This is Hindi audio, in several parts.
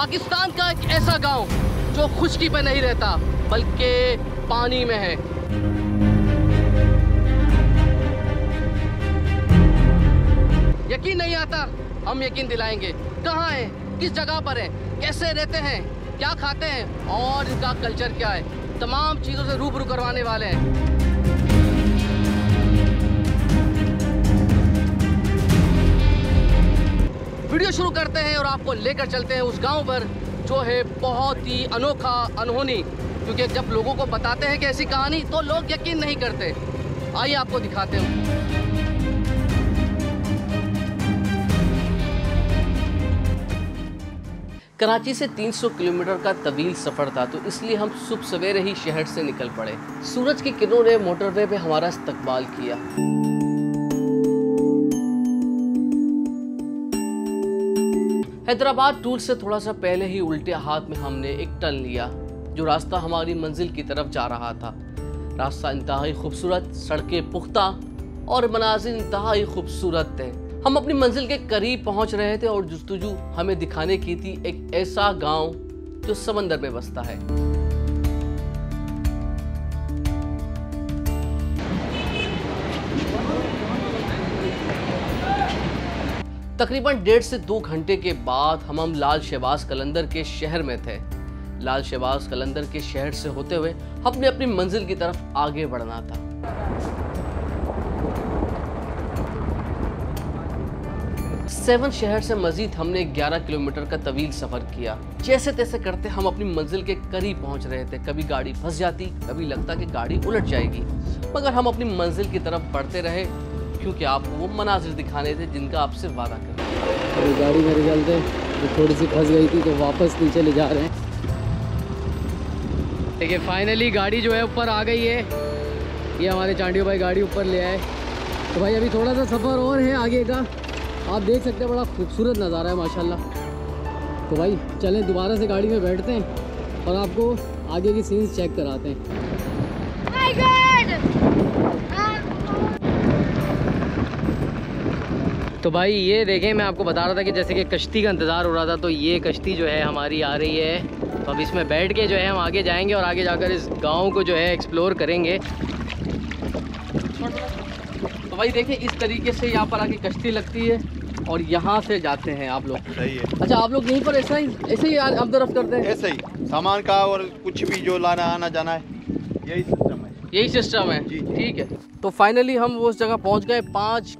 पाकिस्तान का एक ऐसा गाँव जो खुशकी पे नहीं रहता, बल्कि पानी में है। यकीन नहीं आता, हम यकीन दिलाएँगे। कहाँ है? किस जगह पर है? कैसे रहते हैं? क्या खाते हैं? और इनका कल्चर क्या है? तमाम चीज़ों से रूबरू करवाने वाले हैं। वीडियो शुरू करते हैं और आपको लेकर चलते हैं उस गाँव पर, जो है बहुत ही अनोखा, अनहोनी। क्योंकि जब लोगों को बताते हैं कि ऐसी कहानी तो लोग यकीन नहीं करते। आइए आपको दिखाते हैं। कराची से 300 किलोमीटर का तवील सफ़र था तो इसलिए हम सुबह सवेरे ही शहर से निकल पड़े। सूरज की किरणों ने मोटरवे पे हमारा इस्तकबाल किया। हैदराबाद टूर से थोड़ा सा पहले ही उल्टे हाथ में हमने एक टन लिया, जो रास्ता हमारी मंजिल की तरफ़ जा रहा था। रास्ता इंतहाई खूबसूरत, सड़कें पुख्ता और मनाजिर इंतहाई खूबसूरत थे। हम अपनी मंजिल के करीब पहुँच रहे थे और जस्तुजू हमें दिखाने की थी एक ऐसा गाँव जो समंदर में बसता है। तकरीबन डेढ़ से दो घंटे के बाद हम हम लाल शहबाज कलंदर के शहर में थे। लाल शहबाज कलंदर के शहर से होते हुए हमने अपनी मंजिल की तरफ़ आगे बढ़ना था। सेवन शहर से मजीद हमने 11 किलोमीटर का तवील सफ़र किया। जैसे तैसे करते हम अपनी मंजिल के करीब पहुँच रहे थे। कभी गाड़ी फंस जाती, कभी लगता कि गाड़ी उलट जाएगी। मगर हम अपनी मंजिल की तरफ़ बढ़ते रहे। क्योंकि आपको वो मनाजिर दिखाने थे जिनका आपसे वादा कर अभी गाड़ी मेरे चलते जो थोड़ी सी फंस गई थी तो वापस नीचे ले जा रहे हैं। देखिए फाइनली गाड़ी जो है ऊपर आ गई है। ये हमारे चांडियो भाई गाड़ी ऊपर ले आए। तो भाई अभी थोड़ा सा सफ़र और है आगे का। आप देख सकते हैं बड़ा खूबसूरत नज़ारा है माशाल्लाह। तो भाई चलें दोबारा से गाड़ी में बैठते हैं और आपको आगे की सीन्स चेक कराते हैं। तो भाई ये देखें मैं आपको बता रहा था कि जैसे कि कश्ती का इंतज़ार हो रहा था तो ये कश्ती जो है हमारी आ रही है। तो अब इसमें बैठ के जो है हम आगे जाएँगे और आगे जाकर इस गाँव को जो है एक्सप्लोर करेंगे। तो भाई देखें इस तरीके से यहाँ पर आके कश्ती लगती है और यहाँ से जाते हैं आप लोग। सही है। अच्छा आप लोग यहीं पर ऐसा ही ऐसे ही अब तरफ़ करते हैं? ऐसे ही सामान का और कुछ भी जो लाना आना जाना है यही सिस्टम है। यही सिस्टम है। ठीक है। तो फाइनली हम उस जगह पहुँच गए पाँच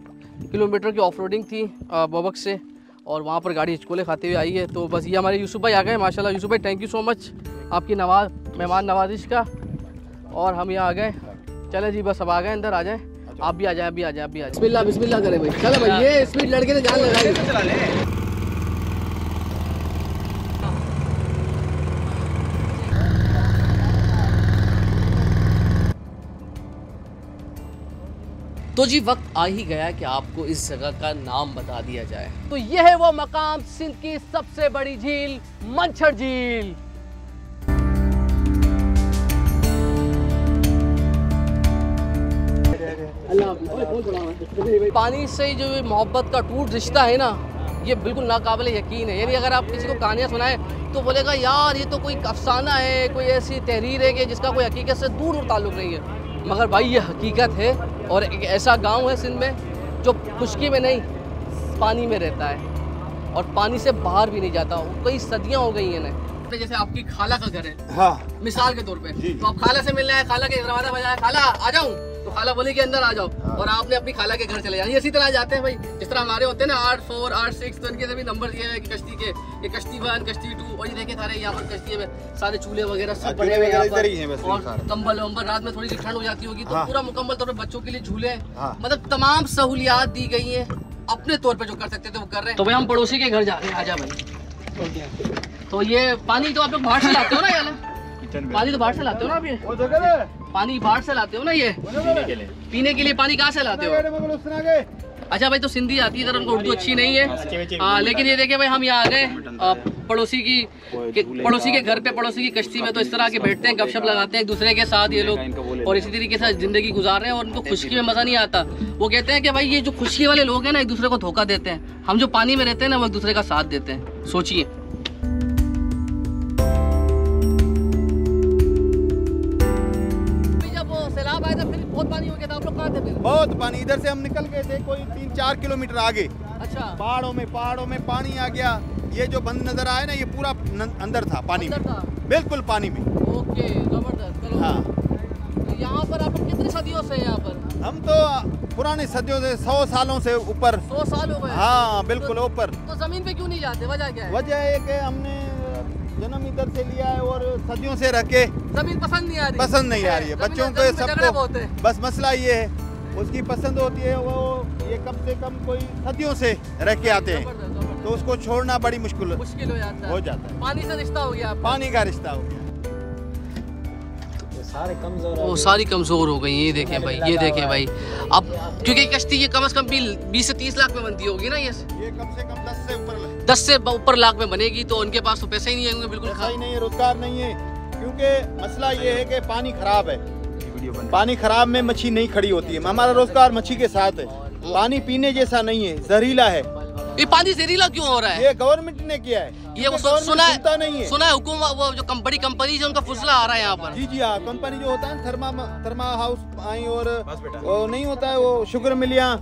किलोमीटर की ऑफ़ थी बबक से और वहाँ पर गाड़ी हिचकोले खाते हुए आई है। तो बस ये हमारे यूसुफ भाई आ गए। माशाल्लाह यूसुफ भाई थैंक यू सो मच आपकी नवाज़ मेहमान नवाजिश का। और हम यहाँ आ गए। चले जी बस अब आ गए अंदर आ जाएँ। आप भी आ जाएँ अभी आ जाए अभी आ जाए। बिस्मिल्लाह बिस्मिल्ला करें भाई। चलो भाई ये स्पीड लड़के ने जान लगाई। तो जी, वक्त आ ही गया कि आपको इस जगह का नाम बता दिया जाए। तो यह है वो मकाम, सिंध की सबसे बड़ी झील, मंछर झील। पानी से जो मोहब्बत का टूट रिश्ता है ना, ये बिल्कुल नाकाबिल यकीन है। यानी अगर आप किसी को कहानियाँ सुनाएँ तो बोलेगा, यार, ये तो कोई अफसाना है, कोई ऐसी तहरीर है कि जिसका कोई हकीकत से दूर दूर ताल्लुक़ नहीं है। मगर भाई, ये हकीकत है और एक ऐसा गाँव है सिंध में जो खुशकी में नहीं पानी में रहता है। और पानी से बाहर भी नहीं जाता। कई सदियाँ हो गई हैं ना जैसे आपकी खाला का घर है। हाँ। मिसाल के तौर पर तो आप खाला से मिलना है खाला के दरवाज़ा बजाया खाला आ जाऊँ? तो खाला बोली के अंदर आ जाओ। और आपने अपनी खाला के घर चले जाना इसी तरह जाते हैं भाई जिस तरह हमारे होते हैं ना आठ फोर आठ सिक्स तो इनके सभी नंबर दिए हुए हैं कश्ती के ये कश्ती वन कश्ती टू और ये देखे सारे यहाँ पर कश्ती में सारे चूल्हे वगैरह सब हाँ, बने हुए यहाँ पर और सारे। कंबल वंबल रात में थोड़ी सी ठंड हो जाती होगी तो हाँ। पूरा मुकम्मल तौर पर बच्चों के लिए झूले हाँ। मतलब तमाम सहूलियात दी गई है अपने तौर पर जो कर सकते थे वो कर रहे हैं तो भाई हम पड़ोसी के घर जा रहे हैं आजा भाई तो ये पानी तो आप लोग बाहर से लाते हो ना ये वाला? किचन में पानी तो बाहर से लाते हो ना है पानी बाहर से लाते हो ना ये? पीने के लिए। पीने के लिए पानी कहाँ से लाते हो? अच्छा भाई तो सिंधी आती है इधर उनको उर्दू अच्छी नहीं है। आ, लेकिन ये देखे भाई हम यहाँ आ गए पड़ोसी की पड़ोसी के घर पे पड़ोसी की कश्ती में तो इस तरह के बैठते हैं गपशप लगाते हैं एक दूसरे के साथ ये लोग और इसी तरीके से ज़िंदगी गुजार रहे हैं और उनको खुशकी में मज़ा नहीं आता। वो कहते हैं कि भाई ये जो खुशकी वाले लोग हैं ना एक दूसरे को धोखा देते हैं। हम जो पानी में रहते हैं ना वो एक दूसरे का साथ देते हैं। सोचिए। बहुत पानी हो गया था आप लोग कहाँ थे बहुत पानी इधर से हम निकल गए थे कोई तीन चार किलोमीटर आगे। अच्छा। पहाड़ों में पहाड़ों में पानी आ गया। ये जो बंद नज़र आया ना ये पूरा अंदर था पानी में। था? बिल्कुल पानी में। ओके ज़बरदस्त। चलो। हाँ। तो यहाँ पर आप कितनी सदियों से यहाँ पर? हम तो पुराने सदियों से सौ सालों से ऊपर। सौ साल हो गए? हाँ बिल्कुल ऊपर। तो, तो ज़मीन पे क्यों नहीं जाते? वजह क्या है? वजह एक है हमने जन्म इधर से लिया है और सदियों से रखे। ज़मीन पसंद नहीं आ रही। पसंद नहीं आ रही है। बच्चों को सबको बस मसला ये है उसकी पसंद होती है वो ये कम से कम कोई सदियों से रह के आते हैं। तो उसको छोड़ना बड़ी मुश्किल मुश्किल हो जाता है। हो जाता है। पानी से रिश्ता हो गया पानी का रिश्ता हो गया। सारे कमज़ोर वो सारी कमज़ोर हो गई ये देखें भाई ये देखें भाई। अब क्योंकि कश्ती ये कम से कम भी बीस से तीस लाख में बनती होगी ना ये। ये कम से कम दस से ऊपर दस से ऊपर लाख में बनेगी तो उनके पास तो पैसे ही नहीं होंगे बिल्कुल ऐसा खा ही नहीं है रोज़गार नहीं है। क्योंकि मसला ये है कि पानी खराब है। पानी खराब में मच्छी नहीं खड़ी होती है। हमारा रोज़गार मच्छी के साथ है। पानी पीने जैसा नहीं है जहरीला है। ये पानी जहरीला क्यों हो रहा है? ये गवर्नमेंट ने किया है। ये वो सुना, सुना है नहीं है। सुना है हुकुम वो जो कम, बड़ी कंपनी है उनका फुसला आ रहा है यहाँ पर। जी जी हाँ कंपनी जो होता है थर्मा थर्मा हाउस आई और वो नहीं होता है वो शुगर मिलिया।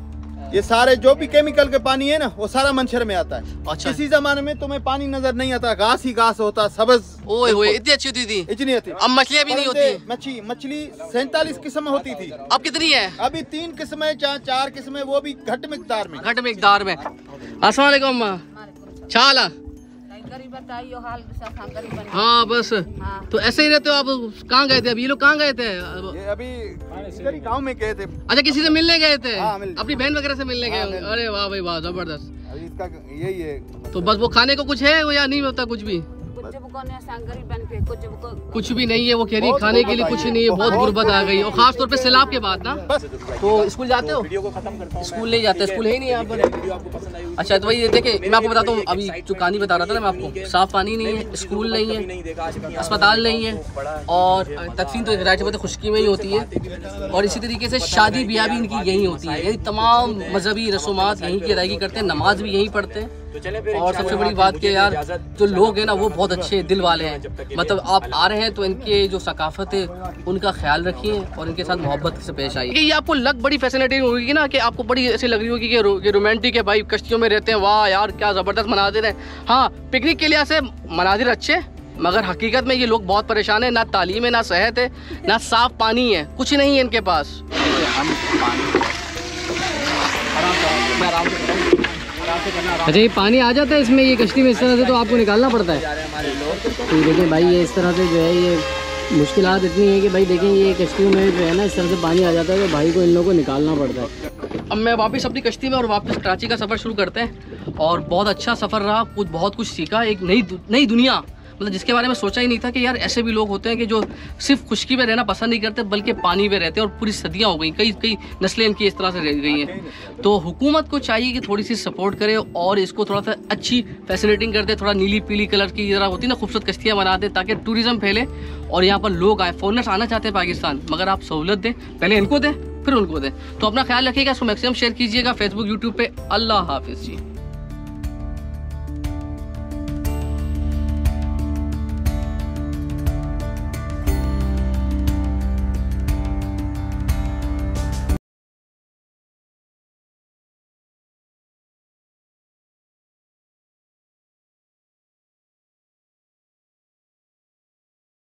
ये सारे जो भी केमिकल के पानी है ना वो सारा मंशर में आता है। अच्छा। किसी जमाने में तुम्हें पानी नज़र नहीं आता घास ही घास होता सबज। ओए ओए इतनी अच्छी होती थी। इतनी होती। अब मछलियाँ भी नहीं होती। मछली मछली सैतालीस किस्म होती थी। अब कितनी है? अभी तीन किस्म है चार चार है वो भी घट मकदार में। घट मकदार में। असला वालेकुम। हाँ बस। हाँ। तो ऐसे ही रहते हो आप? कहाँ गए थे? अभी ये लोग कहाँ गए थे? ये अभी इधर ही गाँव में गए थे। अच्छा किसी से मिलने गए थे? हाँ, अपनी बहन वगैरह से मिलने गए हाँ, होंगे अरे वाह भाई वाह ज़बरदस्त। अभी इसका यही है। तो बस वो खाने को कुछ है या नहीं होता कुछ भी? कुछ भी नहीं है वो कह रही है, खाने के लिए कुछ नहीं है। बहुत गुर्बत आ गई। और खास तौर पे सैलाब के बाद ना तो स्कूल जाते हो? स्कूल नहीं जाते स्कूल है ही नहीं यहाँ पर। अच्छा तो वही ये देखे मैं आपको बताता हूँ अभी जो कहानी बता रहा था ना मैं आपको साफ़ पानी नहीं है स्कूल नहीं है अस्पताल नहीं है और तकसीम तो राइट बात खुशकी में ही होती है और इसी तरीके से शादी ब्याह भी इनकी यहीं होती है यानी तमाम मजहबी रसूमात यहीं की अदायगी करते हैं नमाज़ भी यहीं पढ़ते हैं। और सबसे बड़ी बात कि यार जो लोग हैं ना वो बहुत अच्छे दिल वाले हैं। मतलब आप आ रहे हैं तो इनके जो सकाफत है उनका ख्याल रखिए और इनके साथ मोहब्बत से पेश आइए। ये आपको लग बड़ी फैसिनेटिंग होगी ना कि आपको बड़ी ऐसी लग रही होगी कि रोमांटिक है भाई कश्तियों में रहते हैं वाह यार क्या ज़बरदस्त मनाजिर है हाँ पिकनिक के लिए ऐसे मनाजिर अच्छे मगर हकीकत में ये लोग बहुत परेशान हैं ना तालीम है ना सेहत है ना साफ़ पानी है कुछ नहीं है इनके पास। अच्छा ये पानी आ जाता है इसमें, ये कश्ती में इस तरह से तो आपको निकालना पड़ता है। तो देखिए भाई, ये इस तरह से जो है, ये मुश्किल इतनी है कि भाई देखें ये कश्तियों में जो है ना, इस तरह से पानी आ जाता है तो भाई को इन लोगों को निकालना पड़ता है। अब मैं वापस अपनी कश्ती में और वापस कराची का सफ़र शुरू करते हैं। और बहुत अच्छा सफ़र रहा, कुछ, बहुत कुछ सीखा, एक नई नई दुनिया। मतलब जिसके बारे में सोचा ही नहीं था कि यार ऐसे भी लोग होते हैं कि जो सिर्फ़ खुशकी में रहना पसंद नहीं करते, बल्कि पानी में रहते हैं और पूरी सदियाँ हो गई। कई कई नस्लें इनकी इस तरह से रह गई हैं। तो हुकूमत को चाहिए कि थोड़ी सी सपोर्ट करे और इसको थोड़ा सा अच्छी फैसिलिटिंग कर दे, थोड़ा नीली पीली कलर की जरा होती ना खूबसूरत कश्तियाँ बना दे ताकि टूरिज़्म फैले और यहाँ पर लोग आए। फॉरनर्स आना चाहते हैं पाकिस्तान, मगर आप सहूलत दें। पहले इनको दें, फिर उनको दें। तो अपना ख्याल रखिएगा, इसको मैक्सिमम शेयर कीजिएगा। फेसबुक यूट्यूब पे अल्लाह हाफिज़ जी।